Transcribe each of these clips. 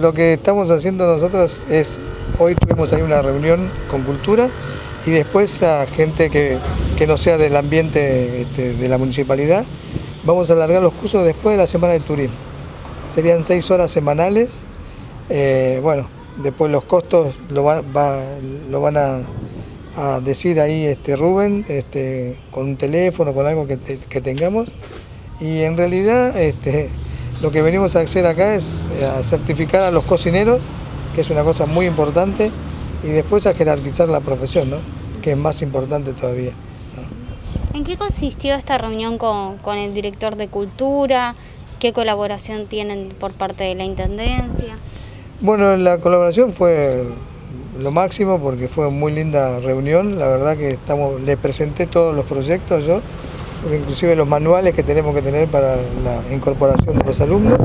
Lo que estamos haciendo nosotros es, hoy tuvimos ahí una reunión con cultura y después a gente que, no sea del ambiente este, de la municipalidad, vamos a alargar los cursos después de la semana de turismo. Serían seis horas semanales, eh, bueno, después los costos lo, lo van a decir ahí este Rubén, este, con un teléfono, con algo que, tengamos. Y en realidad lo que venimos a hacer acá es eh, a certificar a los cocineros, que es una cosa muy importante, y después a jerarquizar la profesión, ¿no? que es más importante todavía. ¿En qué consistió esta reunión con, con el director de Cultura? ¿Qué colaboración tienen por parte de la Intendencia? Bueno, la colaboración fue lo máximo porque fue muy linda reunión, la verdad que estamos, le presenté todos los proyectos yo, inclusive los manuales que tenemos que tener para la incorporación de los alumnos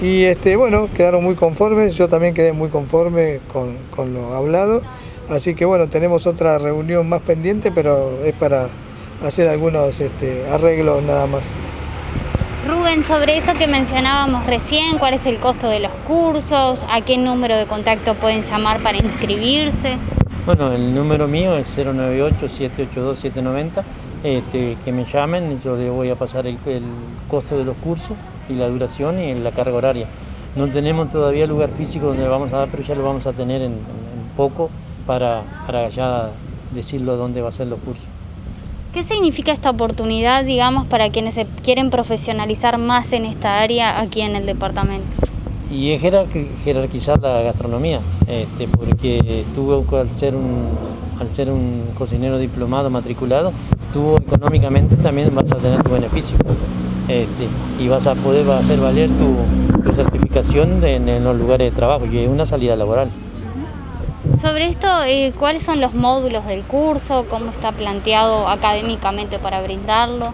y este, bueno, quedaron muy conformes, yo también quedé muy conforme con, lo hablado, así que bueno, tenemos otra reunión más pendiente, pero es para hacer algunos este, arreglos nada más. Rubén, sobre eso que mencionábamos recién, ¿cuál es el costo de los cursos? ¿A qué número de contacto pueden llamar para inscribirse? Bueno, el número mío es 098-782-790. Este, que me llamen, yo les voy a pasar el, costo de los cursos y la duración y la carga horaria. No tenemos todavía lugar físico donde vamos a dar, pero ya lo vamos a tener en, poco para, para ya decirlo dónde va a ser los cursos. ¿Qué significa esta oportunidad, digamos, para quienes se quieren profesionalizar más en esta área aquí en el departamento? Y es jerarquizar la gastronomía, este, porque tú al ser, un, al ser un cocinero diplomado, matriculado, tú económicamente también vas a tener tu beneficio este, y vas a poder hacer valer tu, certificación en, en los lugares de trabajo y es una salida laboral. Sobre esto, eh, ¿cuáles son los módulos del curso? ¿Cómo está planteado académicamente para brindarlo?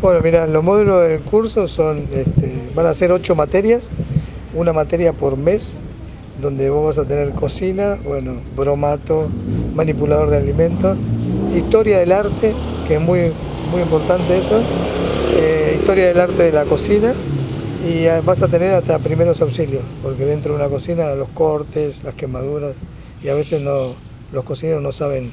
Bueno, mira, los módulos del curso son, este, van a ser ocho materias, una materia por mes, donde vos vas a tener cocina, bueno, bromato, manipulador de alimentos, historia del arte, que es muy, muy importante eso, eh, historia del arte de la cocina, y vas a tener hasta primeros auxilios, porque dentro de una cocina los cortes, las quemaduras, y a veces no, los cocineros no saben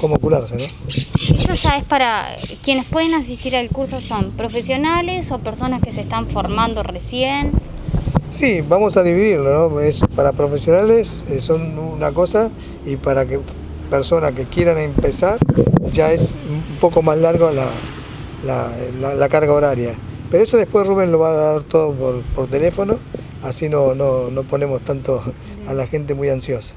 cómo curarse, ¿no? Eso ya es para quienes pueden asistir al curso son profesionales o personas que se están formando recién. Sí, vamos a dividirlo, ¿no? Es, para profesionales eh, son una cosa y para que personas que quieran empezar ya es un poco más largo la, carga horaria. Pero eso después Rubén lo va a dar todo por, teléfono, así no, no, no ponemos tanto a la gente muy ansiosa.